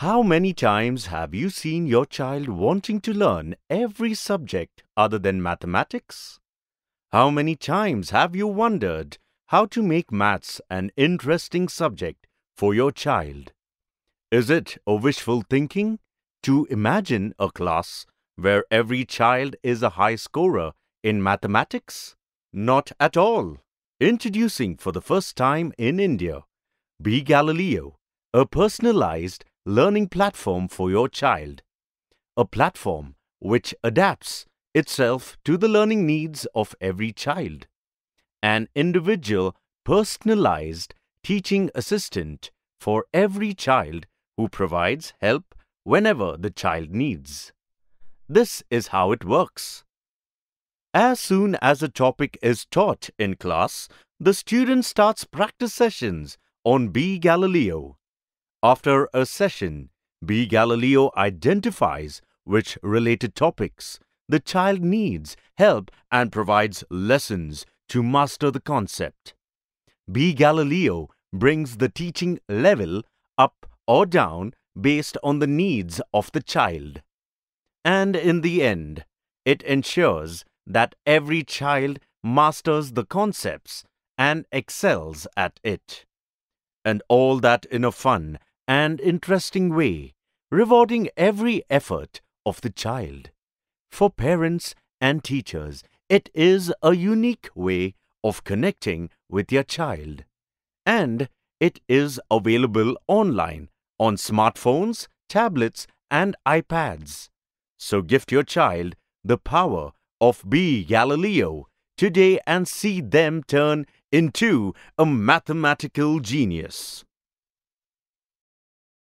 How many times have you seen your child wanting to learn every subject other than mathematics? How many times have you wondered how to make maths an interesting subject for your child? Is it a wishful thinking to imagine a class where every child is a high scorer in mathematics? Not at all. Introducing for the first time in India, beGalileo, a personalized learning platform for your child. A platform which adapts itself to the learning needs of every child. An individual, personalized teaching assistant for every child who provides help whenever the child needs. This is how it works. As soon as a topic is taught in class, the student starts practice sessions on beGalileo. After a session, beGalileo identifies which related topics the child needs help and provides lessons to master the concept. beGalileo brings the teaching level up or down based on the needs of the child. And in the end, it ensures that every child masters the concepts and excels at it. And all that in a fun and interesting way, rewarding every effort of the child. For parents and teachers, it is a unique way of connecting with your child. And it is available online on smartphones, tablets, and iPads. So gift your child the power of beGalileo today and see them turn into a mathematical genius.